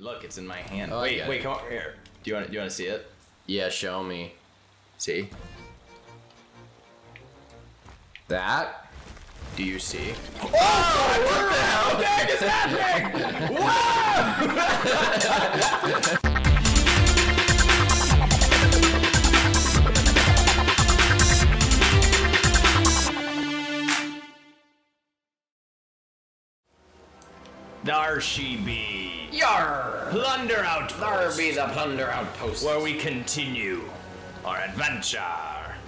Look, it's in my hand. Oh, wait, wait, it. come over here. Do you want? Do you want to see it? Yeah, show me. See? That? Do you see? Oh! What the hell is happening? There she be. Yar! Plunder outpost. There be the plunder outpost. Where we continue our adventure.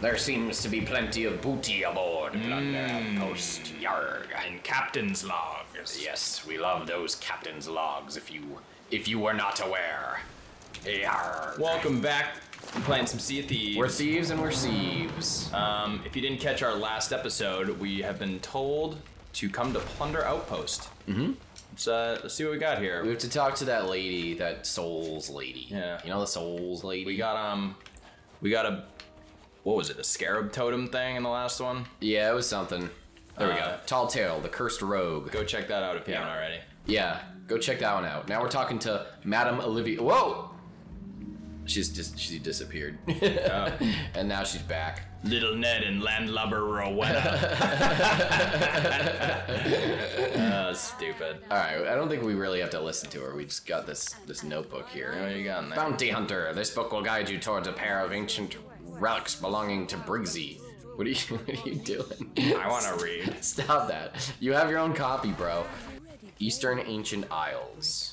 There seems to be plenty of booty aboard plunder outpost. Yarg. And captain's logs. Yes, we love those captain's logs. If you if you were not aware. Yarg. Welcome back. I'm playing some Sea of Thieves. We're thieves and we're thieves. Um, if you didn't catch our last episode, we have been told to come to Plunder Outpost. Mm-hmm. Let's, uh, let's see what we got here. We have to talk to that lady, that souls lady. Yeah. You know the souls lady? We got um, we got a what was it? A scarab totem thing in the last one. Yeah, it was something. There we go. Uh, Tall Tale, the cursed rogue. Go check that out if you Yeah. haven't already. Yeah, go check that one out. Now we're talking to Madame Olivia. Whoa! She's just she disappeared, and now she's back. Little Ned and Landlubber Rowena. uh, stupid. All right, I don't think we really have to listen to her. We just got this this notebook here. What you got in there? Bounty Hunter. This book will guide you towards a pair of ancient relics belonging to Briggsy. What are you What are you doing? I want to read. Stop that. You have your own copy, bro. Eastern Ancient Isles.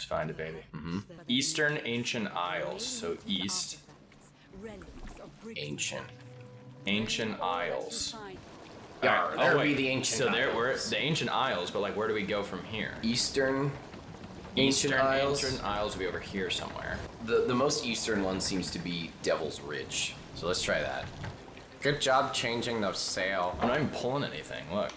Let's find it, baby. Mm-hmm. Eastern Ancient Isles. So East Ancient. Ancient Isles. Yar, Alright, there oh, wait. the ancient. So there, we're the Ancient Isles, but like, where do we go from here? Eastern. Ancient Eastern Isles. Ancient Isles will be over here somewhere. The the most eastern one seems to be Devil's Ridge. So let's try that. Good job changing the sail. I'm not even pulling anything. Look.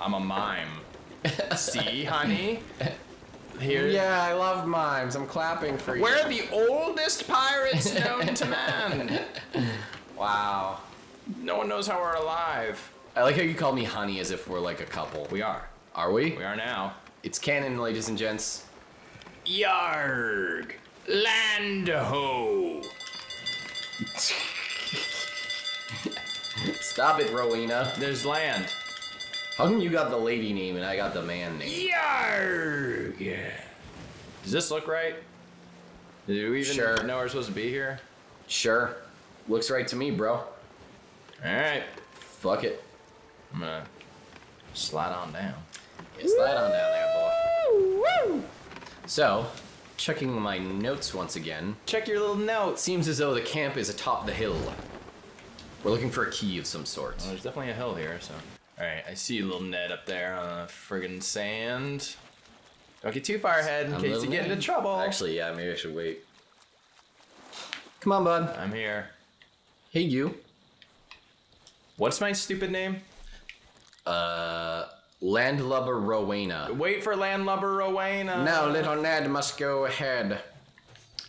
I'm a mime. See, honey? Here. Yeah, I love mimes. I'm clapping for you. We're the oldest pirates known to man. Wow. No one knows how we're alive. I like how you call me honey as if we're like a couple. We are. Are we? We are now. It's canon, ladies and gents. Yarg. Land ho. Stop it, Rowena. There's land. How come you got the lady name and I got the man name? Yarg. Does this look right? Do we even Sure. know we're supposed to be here? Sure. Looks right to me, bro. All right. Fuck it. I'm gonna slide on down. Yeah, slide on down there, boy. So, checking my notes once again. Check your little notes. Seems as though the camp is atop the hill. We're looking for a key of some sort. Well, there's definitely a hill here, so. Alright, I see a little Ned up there on the friggin' sand. Don't get too far ahead in I'm case you get into trouble. Actually, yeah, maybe I should wait. Come on, bud. I'm here. Hey, you. What's my stupid name? Uh, Landlubber Rowena. Wait for Landlubber Rowena. Now, little Ned must go ahead.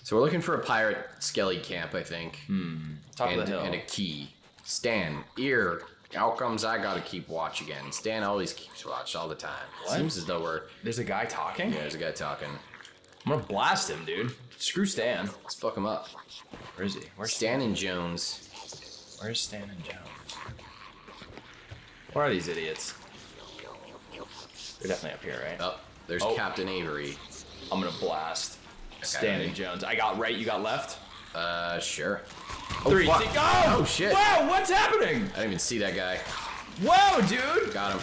So we're looking for a pirate skelly camp, I think. Hmm. Top and, of the hill. and a key. Stan, ear. How comes I gotta keep watch again? Stan always keeps watch all the time. What? Seems as though we're. There's a guy talking? Yeah, there's a guy talking. I'm gonna blast him, dude. Screw Stan. Let's fuck him up. Where is he? Where's Stan and Jones. Where's Stan and Jones? Where are these idiots? They're definitely up here, right? Oh, there's Oh. Captain Avery. I'm gonna blast Stan ready? and Jones. I got right, you got left. Uh, sure. Oh, Three, fuck. two! Oh, shit. Wow, what's happening? I didn't even see that guy. Whoa, dude! Got him.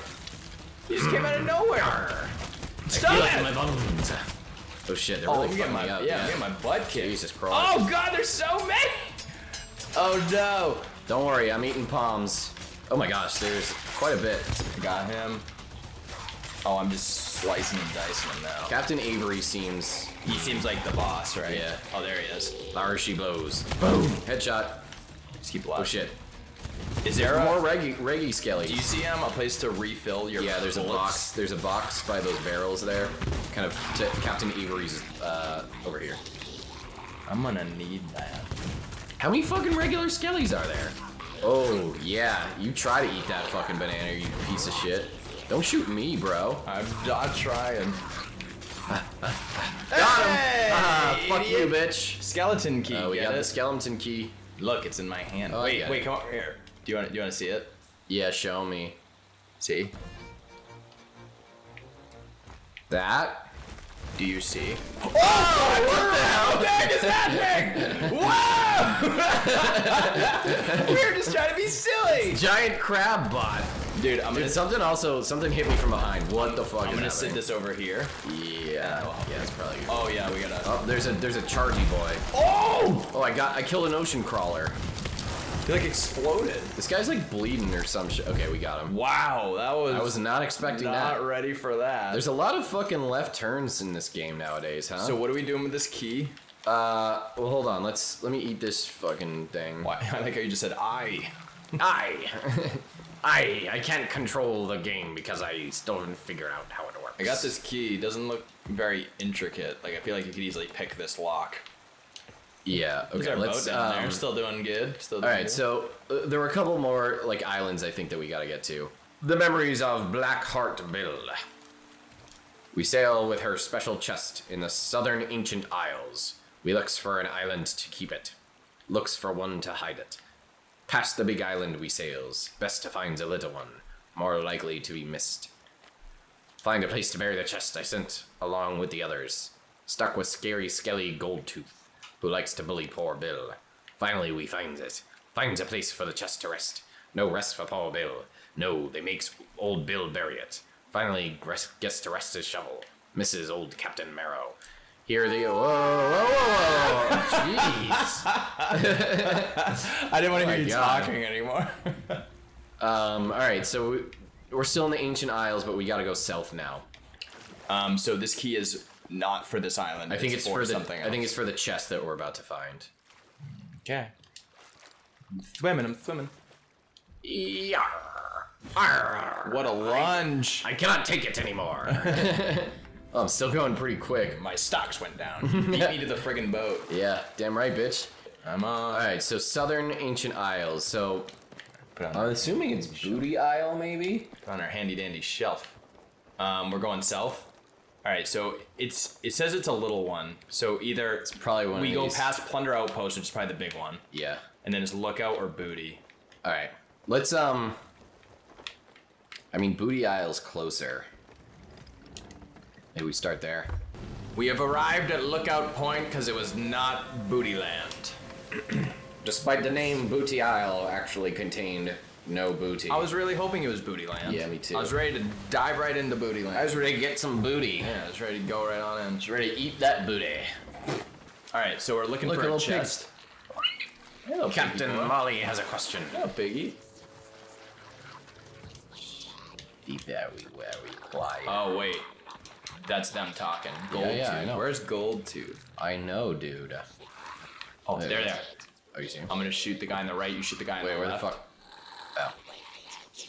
He just came out of nowhere. Stop Feel it! in my bones. Oh shit, they're Oh, really fucking my, me up. yeah, I'm my butt kicked. Jesus Christ. Oh god, there's so many! Oh no! Don't worry, I'm eating palms. Oh my gosh, there's quite a bit. Got him. Oh, I'm just slicing and dicing him now. Captain Avery seems. He seems like the boss, right? Yeah. Oh, there he is. There she blows. Boom! Headshot. Just keep Oh shit. Is there a, More reggie, reggae skelly. Do you see him? A place to refill your Yeah, there's a box. There's a box by those barrels there. Kind of to Captain Avery's uh, over here. I'm gonna need that. How many fucking regular skellies are there? Oh yeah, you try to eat that fucking banana, you piece of shit. Don't shoot me, bro. I'm not trying. Got him! Hey, Ah, fuck you, bitch. Skeleton key. Uh, we get got it? the skeleton key. Look, it's in my hand. Oh, I wait, wait, it. come over here. Do you want? Do you want to see it? Yeah, show me. See? That? Do you see? Oh! What the hell big is that thing? Whoa! we were just trying to be silly. Giant crab bot. Dude, I'm gonna. Something also, something hit me from behind. What the fuck I'm gonna sit this over here. Yeah, yeah, it's probably good. Oh yeah, we gotta. Oh, there's a there's a chargy boy. Oh! Oh, I got I killed an ocean crawler. He like exploded. This guy's like bleeding or some shit. Okay, we got him. Wow, that was. I was not expecting not that. Not ready for that. There's a lot of fucking left turns in this game nowadays, huh? so what are we doing with this key? uh, well, hold on. Let's let me eat this fucking thing. Why? I like how you just said I. I, I, I can't control the game because I still haven't figured out how it works. I got this key. It doesn't look very intricate. Like I feel like you could easily pick this lock. Yeah. There's Okay. our Let's. boat down there. um, Still doing good. Still doing right, good. so uh, there were a couple more like islands I think that we gotta get to. The memories of Blackheart Bill. We sail with her special chest in the southern ancient isles. We looks for an island to keep it, looks for one to hide it. Past the big island we sails, best to find a little one, more likely to be missed. Find a place to bury the chest I sent, along with the others. Stuck with scary Skelly Goldtooth, who likes to bully poor Bill. Finally, we finds it. Finds a place for the chest to rest. No rest for poor Bill. No, they makes old Bill bury it. Finally, gets to rest his shovel. Misses old Captain Marrow. Here the whoa whoa whoa whoa jeez. I didn't want to my hear you God. talking anymore. Um, all right, so we, we're still in the ancient isles, but we gotta go south now. um, so this key is not for this island. I think it's, for, the something. I think it's for the chest that we're about to find. okay. I'm swimming. I'm swimming. Yarr. Arr. What a lunge! I cannot take it anymore. oh, I'm still going pretty quick. My stocks went down. Beat me to the friggin' boat. Yeah, damn right, bitch. I'm on. All right, so southern ancient isles. So Put on, I'm assuming it's Booty Isle, maybe. put on our handy dandy shelf. Um, we're going south. All right, so it's it says it's a little one. So either it's probably one of we go these. past Plunder Outpost, which is probably the big one, Yeah. and then it's Lookout or Booty. All right, let's um. I mean, Booty Isle's closer. Maybe we start there. We have arrived at Lookout Point because it was not Booty Land. Despite the name, Booty Isle actually contained no booty. I was really hoping it was Booty Land. Yeah, me too. I was ready to dive right into Booty Land. I was ready to get some booty. yeah, I was ready to go right on in. I was ready to eat that booty. All right, so we're looking Look, for a a chest. Hello, Captain piggy. Molly has a question. Hello, piggy. Be very, very quiet. Oh wait, that's them talking. Gold yeah, tooth. I know. Where's Gold tooth? I know, dude. Oh, Wait, there, wait. there. Oh, you see him? I'm gonna shoot the guy on the right. You shoot the guy on Wait, the where the fuck? Oh.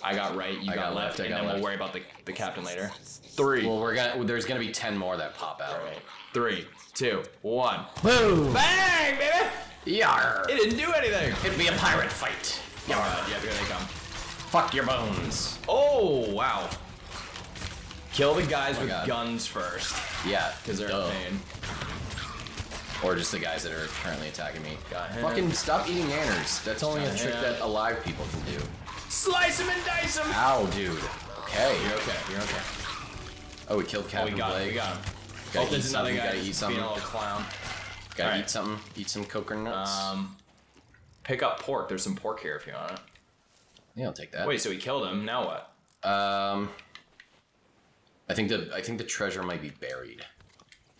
I got right. You I got, got left, left, I and got then left. we'll worry about the, the captain later. Three. Well, we're gonna. There's gonna be ten more that pop out. Alright. Three, two, one. Boom! Bang, baby! Yar! It didn't do anything. It'd be a pirate fight. Oh Yar! god, yeah, here they come. Fuck your bones. Oh wow. Kill the guys with God. guns first, Yeah, because they're duh. a pain. Or just the guys that are currently attacking me. Got. Fucking stop eating nanners. That's only a trick that alive people can do. Slice him and dice him. Ow, dude. Okay. You're okay. You're okay. Oh, we killed Oh, Captain we got Blake. him. We got him. Gotta oh, there's eat another something, guy gotta eat being something. a little clown. Gotta Alright. eat something. Eat some coconuts. Um, pick up pork. There's some pork here if you want it. yeah, I'll take that. Wait, so we killed him. Now what? Um, I think the I think the treasure might be buried.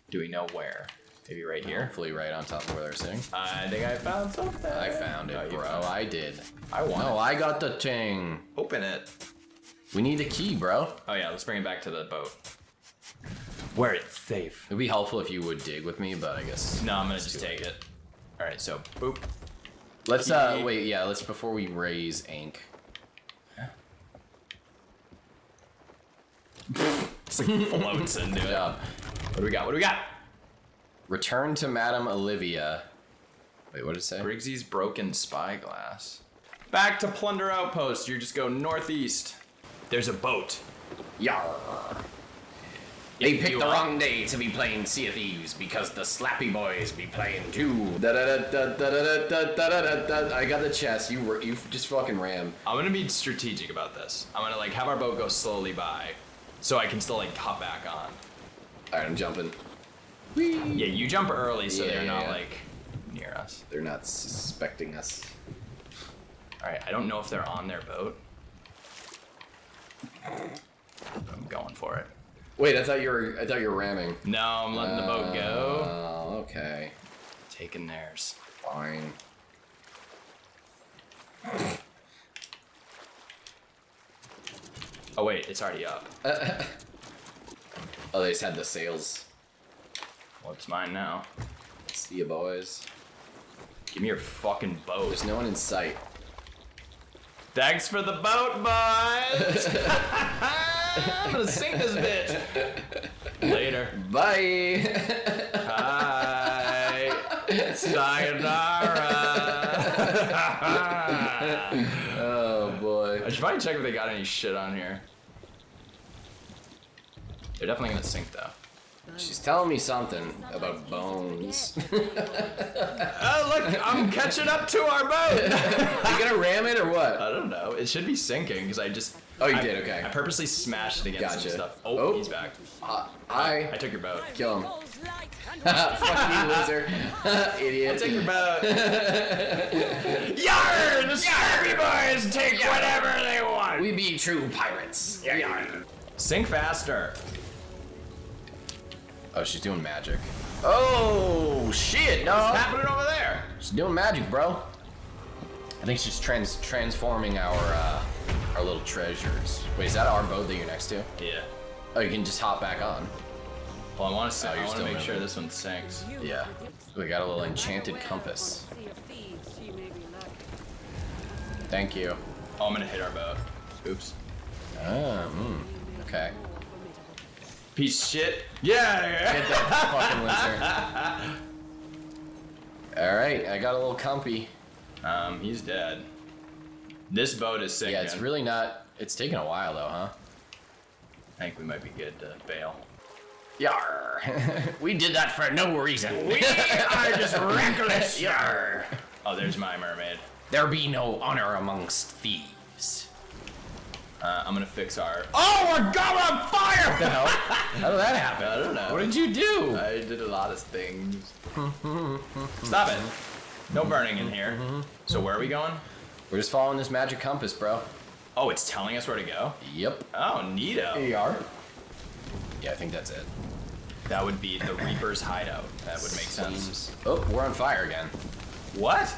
Do we know where? Maybe right here. Hopefully, right on top of where they're sitting. I think I found something. I found it, Oh, bro. found it. I did. I want No, it. I got the thing. Open it. We need the key, bro. Oh yeah, let's bring it back to the boat. Where it's safe. It'd be helpful if you would dig with me, but I guess. No, I'm gonna just take it. All right, so boop. Let's uh wait. Yeah, let's before we raise ink. It's like floats into it. job. What do we got? What do we got? Return to Madame Olivia. Wait, what did it say? Briggsy's broken spyglass. Back to Plunder Outpost. You just go northeast. There's a boat. Yar. They picked the wrong day to be playing Sea of Thieves because the Slappy Boiz be playing too. Da da da da da da da da da da da. I got the chest. You were you just fucking ram. I'm gonna be strategic about this. I'm gonna like have our boat go slowly by, so I can still like hop back on. All right, I'm jumping. Yeah, you jump early so Yeah, they're not yeah. like near us. They're not suspecting us. All right, I don't know if they're on their boat. I'm going for it. Wait, I thought you were I thought you were ramming. No, I'm letting the boat go. Oh, okay, Taking theirs. fine. Oh wait, it's already up. Oh, they just had the sails. Well, it's mine now. See you, boys. Give me your fucking boat. There's no one in sight. Thanks for the boat, boys. I'm gonna sink this bitch. Later. Bye. Hi. Sayonara. oh boy. I should probably check if they got any shit on here. They're definitely gonna sink though. She's telling me something about bones. Oh look, I'm catching up to our boat. Are you gonna ram it or what? I don't know. It should be sinking because I just. Oh, you I- did, okay. I purposely smashed it against Gotcha. some stuff. Oh, Oh. he's back. Uh, I hi. took your boat. Kill him. Fuck you, loser. Idiot. Take your boat. Yar! The Scrappy Boys take whatever they want. We be true pirates. Sink faster. Oh, she's doing magic. Oh shit, no. What's happening over there? She's doing magic, bro. I think she's trans transforming our uh, our little treasures. Wait, is that our boat that you're next to? Yeah. Oh, you can just hop back on. Well, I want to. Oh, I want to make moving. sure this one sinks. Yeah. We got a little enchanted compass. Thank you. Oh, I'm gonna hit our boat. Oops. Ah, mm, okay. Piece of shit. Yeah. Get that fucking loser. All right, I got a little compy. Um, he's dead. This boat is sinking. Yeah, it's really not. It's taking a while though, huh? I think we might be good to bail. Yar. we did that for no reason. We are just reckless. Yar. Oh, there's my mermaid. There be no honor amongst thieves. Uh, I'm gonna fix our. Oh, my God! we're on fire! What the hell? How did that happen? I don't know. What did you do? I did a lot of things. Stop it. No burning in here. So where are we going? We're just following this magic compass, bro. Oh, it's telling us where to go. Yep. Oh, neato. are. Yeah, I think that's it. That would be the Reaper's hideout. That would make sense. Oh, we're on fire again. What?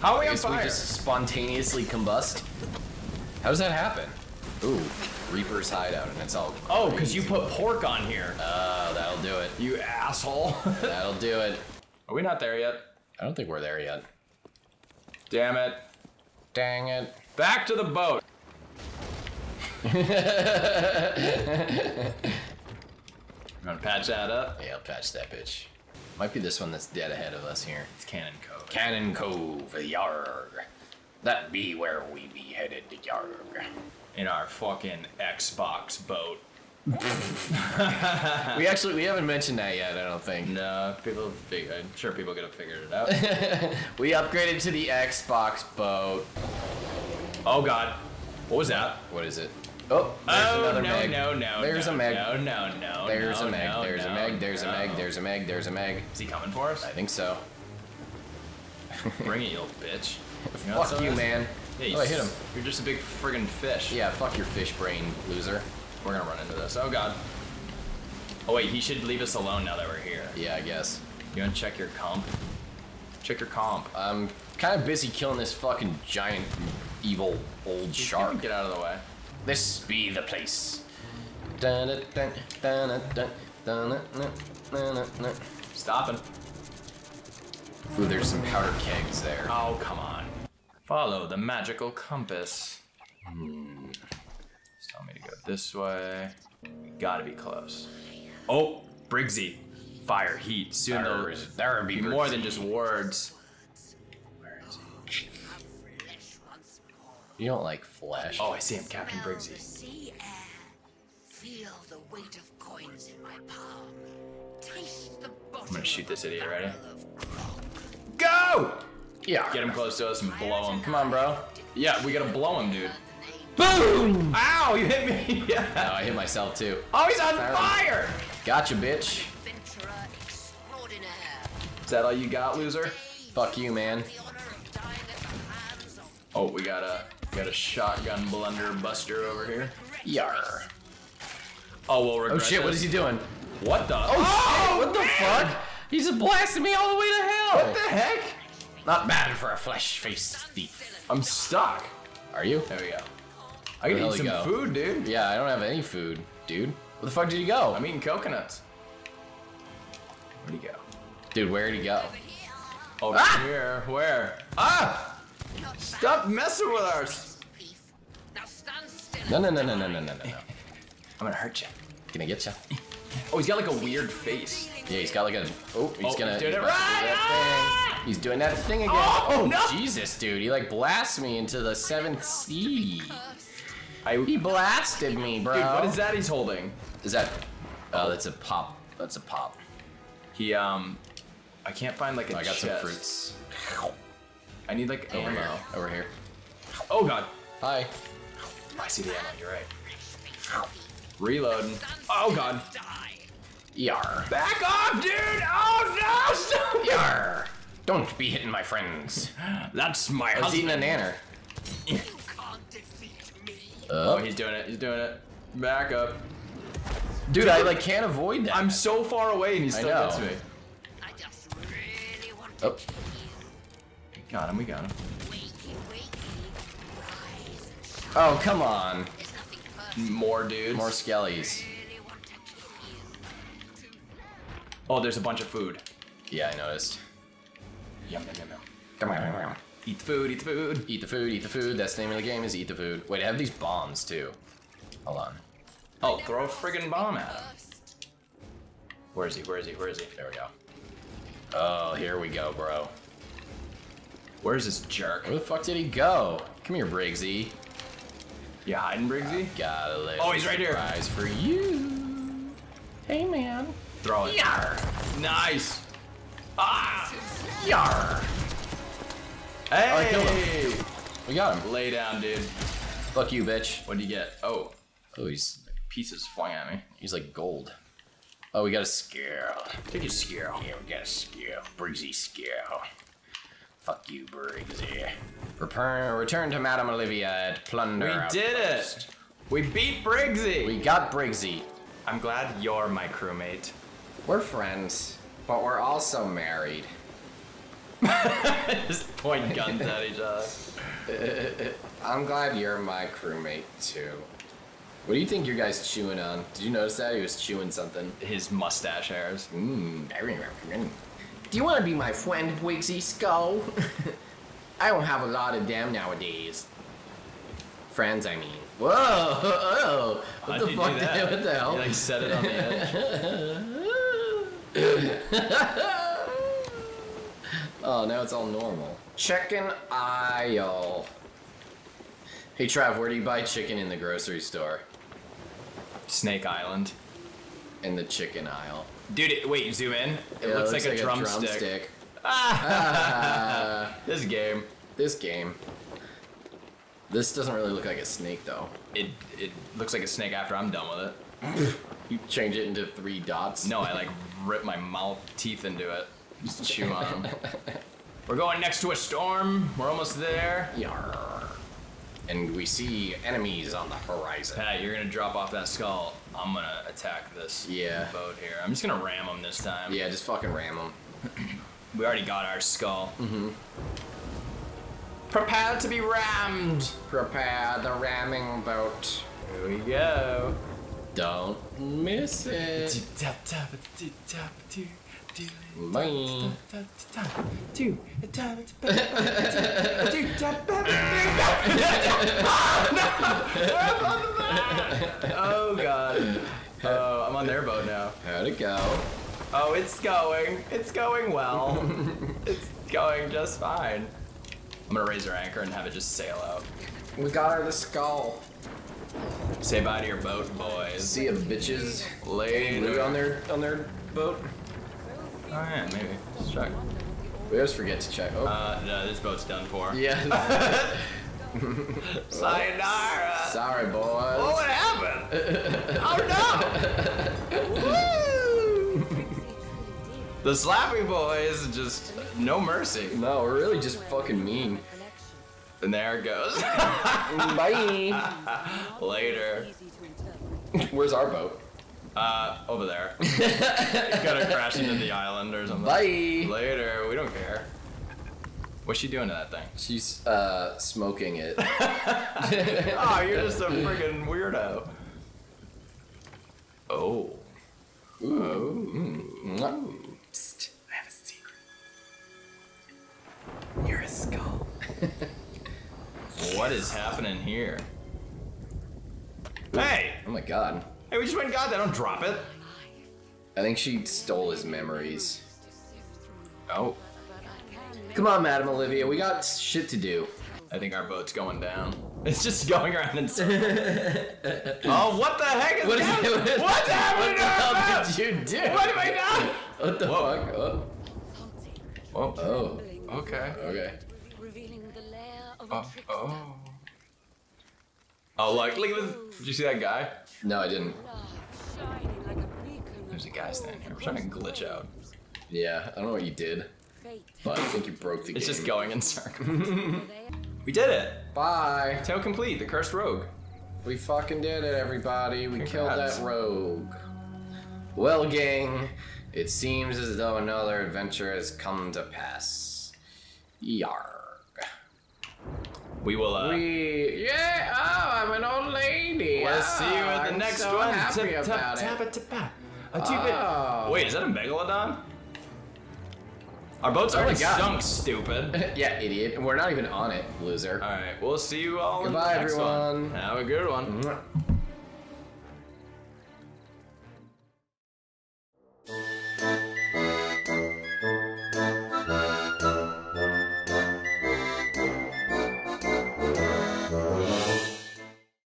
How are we I on guess we just spontaneously combust. How does that happen? Ooh, Reaper's hideout, and it's all. Oh, because you put pork on here. Oh, that'll do it. You asshole. That'll do it. are we not there yet? I don't think we're there yet. Damn it. Dang it. Back to the boat. I'm Gonna patch that up. Yeah, I'll patch that bitch. Might be this one that's dead ahead of us here. It's Cannon Cove. Cannon Cove, yarg. That be where we be headed, to yarg. in our fucking Xbox boat. We actually we haven't mentioned that yet. I don't think. No, people. Fig- I'm sure people could have figured it out. We upgraded to the Xbox boat. oh God, what was that? What is it? Oh, there's oh another no, Meg. no, no, There's no, a Meg. No, no, no. There's no, a Meg. no, there's no, a Meg. There's no. a Meg. There's a Meg. There's a Meg. Is he coming for us? I think so. Bring it, you little bitch fuck you, man. Yeah, oh, I hit him. You're just a big friggin' fish. Yeah, fuck your fish brain, loser. We're gonna run into this. Oh god. Oh wait, he should leave us alone now that we're here. Yeah, I guess. You wanna check your comp? Check your comp. I'm kind of busy killing this fucking giant, evil old He's shark. Get out of the way. This be the place. Dun, dun, dun, dun, dun, Stopping. Ooh, there's some powder kegs there. Oh, come on. Follow the magical compass. Hmm. It's telling me to go this way. Gotta be close. Oh, Briggsy. Fire, heat. Soon There, there'll there be be more than just words. You don't like flesh. Oh, I see him, Captain Briggsy. Sea. Feel the weight of coins in my palm. Taste the bottom I'm gonna shoot this idiot, ready? of Go! Yeah. Get him close to us and blow him. Come on, bro. Yeah, we gotta blow him, dude. Boom! Ow, you hit me! Oh, yeah. I hit myself too. Oh, he's on Fire. fire! Gotcha, bitch. Is that all you got, loser? Fuck you, man. The honor of dying at the hands of Oh, we got a got a shotgun blunder buster over here. Yar. Oh, we'll regret Oh shit, what this. is he doing? What the? Oh, shit, oh, what the fuck? He's just blasting me all the way to hell. What the heck? Not bad for a flesh-faced thief. I'm stuck. Are you? There we go. I can eat some go? food, dude. Yeah, I don't have any food, dude. Where the fuck did he go? I'm eating coconuts. Where'd he go? dude, where'd he go? Over Ah! here. Where? Ah! Stop messing with us! thief. Now stand still. No, no, no, no, no, no, no, no. no. I'm gonna hurt you. I get you? Oh, he's got like a weird face. Yeah, he's got like a. Oh, he's Oh, gonna. he's doing he's it about do that thing. He's doing that thing again. Oh, no. Jesus, dude! He like blasts me into the seventh sea. I, He blasted me, bro. Dude, what is that he's holding? Is that? Oh, that's a pop. That's a pop. He um, I can't find like a I got some fruits. I need like Over ammo. here. Over here. Oh god. Hi. I see the ammo. You're right. Reloading. Oh god. Yar. Back off, dude! Oh no! Stop! Yar. Don't be hitting my friends. That's my I was eating a nanner. You can't defeat me. Oh, Oh, he's doing it. He's doing it. Back up. dude, I like can't avoid that. I'm so far away and he still know. gets me. I just really want to Oh. kill you. Got him. We got him. Wakey, wakey. Rise and shine. Oh, come on. There's nothing personal. More dudes. More skellies. Oh, there's a bunch of food. Yeah, I noticed. Yum yum yum yum. Come on, come on. Eat the food. Eat the food. Eat the food, eat the food. That's the name of the game is eat the food. Wait, I have these bombs too. Hold on. Oh, throw a friggin' bomb at him. Where is he? Where is he? Where is he? There we go. Oh, here we go, bro. Where's this jerk? Where the fuck did he go? Come here, Briggsy. You hiding, Briggsy? Got a oh, little Oh, he's right here. surprise for you. Hey, man. Throw it. Yar. Nice. Ah! Yar. Hey! I killed him. We got him. Lay down, dude. Fuck you, bitch. What'd you get? Oh, Oh, he's pieces flying at me. he's like gold. Oh, we got a scale. Take your scare. Yeah, we got a scale. Briggsy scale. Fuck you, Briggsy. Return, return to Madame Olivia at Plunder. We did it! We beat Briggsy! We got Briggsy. I'm glad you're my crewmate. We're friends, but we're also married. Just point guns at each other. I'm glad you're my crewmate too. What do you think your guy's chewing on? Did you notice that he was chewing something? His mustache hairs. Mmm. Do you want to be my friend, Wigsy Skull? I don't have a lot of them nowadays. Friends, I mean. Whoa! whoa. Oh, what How'd the fuck? Did, what the hell? You like set it on the edge. oh, now it's all normal. Chicken aisle. Hey, Trav, where do you buy chicken in the grocery store? Snake Island. In the chicken aisle. Dude, it, wait, zoom in. It Yeah, looks, like, a drumstick. Ah, This game. this game. This doesn't really look like a snake, though. It it looks like a snake after I'm done with it. You change it into three dots. No, I like rip my mouth teeth into it. Just chew on them. We're going next to a storm. We're almost there. Yarr. And we see enemies on the horizon. Pat, you're gonna drop off that skull. I'm gonna attack this Yeah. boat here. I'm just gonna ram them this time. Yeah, just fucking ram them. We already got our skull. Mm-hmm. Prepare to be rammed. Prepare the ramming boat. Here we go. Don't miss it. Bye. Oh god. Oh, I'm on their boat now. How'd it go? Oh, it's going. It's going well. it's going just fine. I'm gonna raise our anchor and have it just sail out. We got her the skull. Say bye to your boat, boys. See ya, bitches. Later. On their on their boat. Oh yeah, maybe. Let's check. We always forget to check. Oh, Uh, no, this boat's done for. yeah. Sayonara. Sorry, boys. What happened? oh no! the Slappy Boiz just no mercy. No, we're really just fucking mean. And there it goes. Bye. Later. Where's our boat? Uh, over there. Gotta crash into the island or something. Bye. Later. We don't care. What's she doing to that thing? She's uh smoking it. oh, you're just a freaking weirdo. Oh. Mwah. Psst, I have a secret. You're a skull. What is happening here? Hey! Oh my god. Hey, we just went and got that. Don't drop it. I think she stole his memories. Oh. Come on, Madam Olivia, we got shit to do. I think our boat's going down. It's just going around in circles. oh, what the heck is What is happening? it? What's happening What the hell boat? did you do? What have I done? What the Whoa. fuck? Oh. Oh, Oh. okay. Okay. Oh, oh. Oh, like, look at this. Did you see that guy? No, I didn't. Love shining like a beacon. There's a guy standing here. We're trying to glitch out. Yeah, I don't know what you did, but I think you broke the It's game. It's just going in circles. We did it. Bye. Tale complete. The cursed rogue. We fucking did it, everybody. We killed that rogue. Well, gang, it seems as though another adventure has come to pass. Yarg. We will. Uh, We yeah. Oh, I'm an old lady. We'll Oh, see you at the I'm next so one. Happy Tap, about tap, it. tap, tap, tap. A two-bit. Oh. Wait, is that a megalodon? Our boat's Oh already sunk, stupid. yeah, idiot. And we're not even on it, loser. All right, we'll see you all Goodbye, in the next everyone. one. Have a good one.